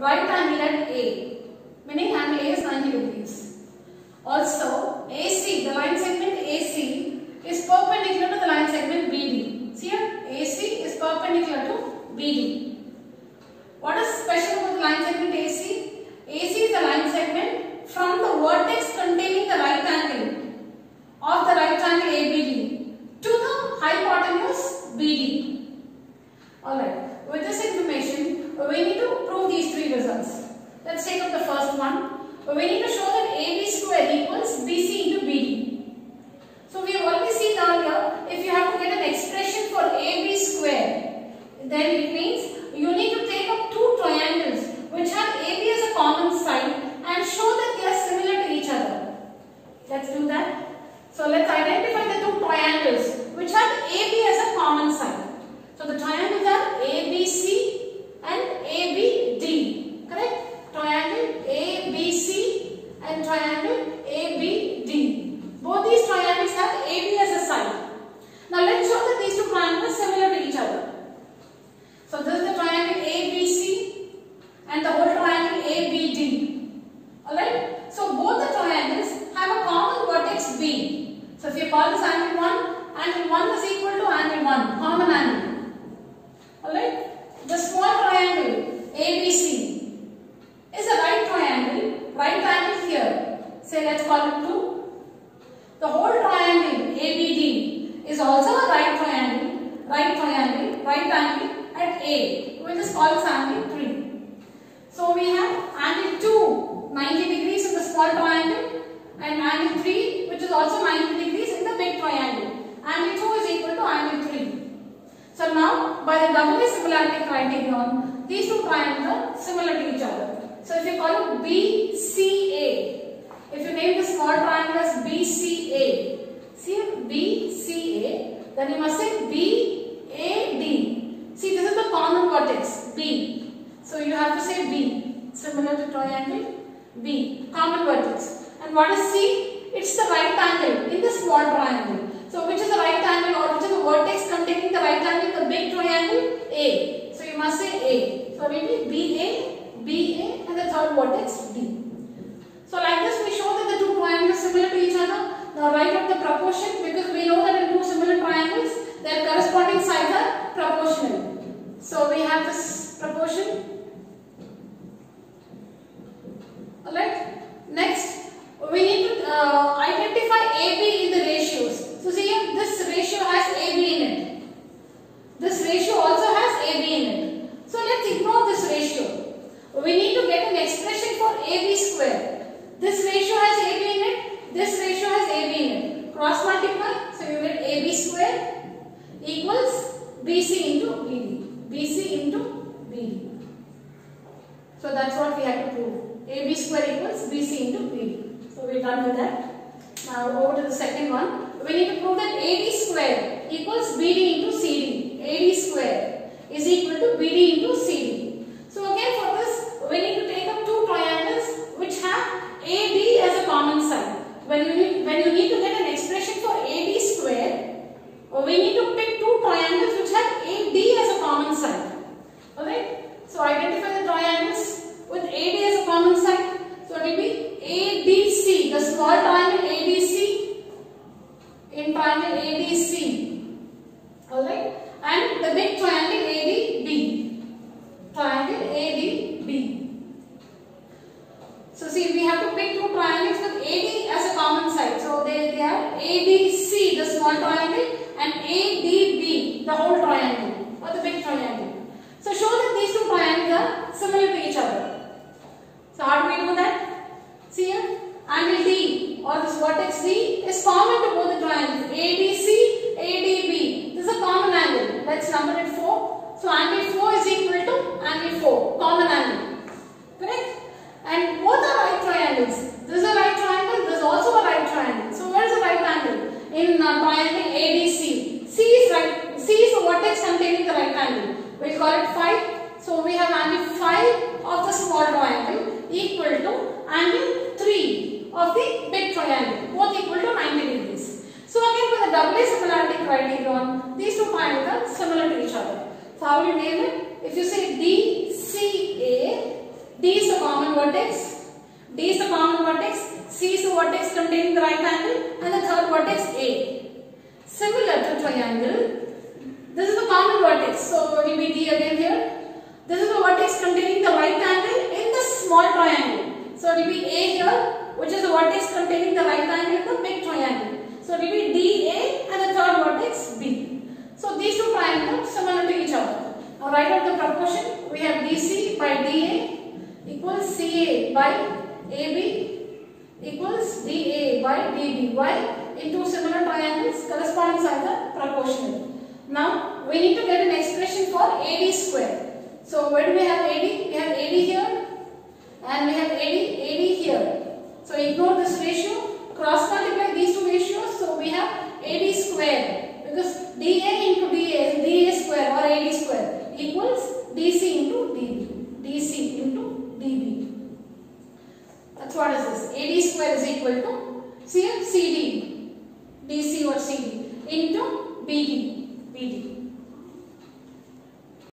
right angle at A, meaning angle A is 90 degrees. Also, AC, the line segment AC is perpendicular to the line segment BD. See here, AC is perpendicular to BD. What is special about the line segment AC? AC is the line segment from the vertex containing the right angle of the right angle ABD to the hypotenuse BD. Alright, with this information, we need results. Let's take up the first one. We need to show that AB square equals BC into BD. So we have already seen earlier, if you have to get an expression for AB square, then it means you need to take up two triangles which have AB as a common side and show that they are similar to each other. Let's do that. So let's identify the two triangles which have AB as a common side. So the triangles are ABC and ABD. Correct? Triangle ABC and triangle ABD. Both these triangles have AB as a side. Now let's show that these two triangles are similar to each other. So this is the triangle ABC and the whole triangle ABD. Alright? So both the triangles have a common vertex B. So if you call this angle 1, angle 1 is equal to angle 1, common angle. Alright? The small triangle ABC is a right triangle, right angle here. Say let's call it 2. The whole triangle ABD is also a right triangle, right triangle, right angle at A. We just call this angle 3. So we have angle 2, 90 degrees in the small triangle and angle 3 which is also 90 degrees in the big triangle. Angle 2 is equal to angle 3. So now by the doubly similarity criterion, these two triangles are similar to each other. So if you call it BCA, if you name the small triangle as BCA, see BCA, then you must say BAD. See this is the common vertex B. So you have to say B, similar to triangle B, common vertex. And what is C? It's the right angle in the small triangle. So which is the right angle or which is the vertex containing the right angle in the big triangle? A. So you must say A. So will be BA, BA and the third vertex D. So like this we show that the two triangles are similar to each other. Now write up the proportion because we know that in two similar triangles their corresponding sides are proportional. So we have this proportion. Alright. Next we need to uh, identify AB in the ratios. So see this ratio has AB in it. This ratio also has AB in it. So let's ignore this ratio. We need to get an expression for AB square. This ratio has AB in it. This ratio has AB in it. Cross multiply. So you get AB square equals BC into BD. BC into BD. So that's what we have to prove. AB square equals BC into BD. So we're done with that. Now over to the second one. We need to prove that AD square equals BD into CD. AD square is equal to BD into CD. So again for this we need to take up two triangles which have AD as a common side. When you need, when you need to get an expression for AD square, we need to pick two triangles which have AD as a common side. Alright? So identify the triangles with AD as a common side. So it will be ADC, the small triangle ADC in triangle ADC. Alright? And the big triangle ADB. Triangle ADB. So see, we have to pick two triangles with AD as a common side. So they, they are ADC, the small triangle, and ADB, the whole triangle, or the big triangle. So show that these two triangles are similar to each other. So how do we do that? See here, angle D, or this vertex D, is common to both the triangles, ADC, ADB. This is a common angle. Let's number it 4. So angle 4 is equal to angle 4, common angle. Correct? And triangles. This is a right triangle, this is also a right triangle. So where is the right angle? In uh, triangle ADC. C is right, C is the vertex containing the right angle. We call it 5. So we have angle 5 of the small triangle equal to angle 3 of the big triangle. Both equal to 90 degrees. So again with the doubly similarity criterion, these two triangles are similar to each other. So how do you name it? If you say DCA, D is the common vertex. D is the common vertex. C is the vertex containing the right angle and the third vertex A. Similar to triangle, this is the common vertex. So it will be D again here. This is the vertex containing the right angle in the small triangle. So it will be A here, which is the vertex containing the right angle in the big triangle. So it will be DA and the third vertex B. So these two triangles similar to each other. Now write out the proportion. We have DC by DA equals CA by AB equals DA by DB. Why? In two similar triangles, corresponding sides are proportional. Now we need to get an expression for AD square. So where do we have AD? We have AD here and we have AD, AD here. So ignore this ratio. Cross multiply these two ratios. So we have AD square That's what is this. AD square is equal to CD. DC or CD into BD. BD.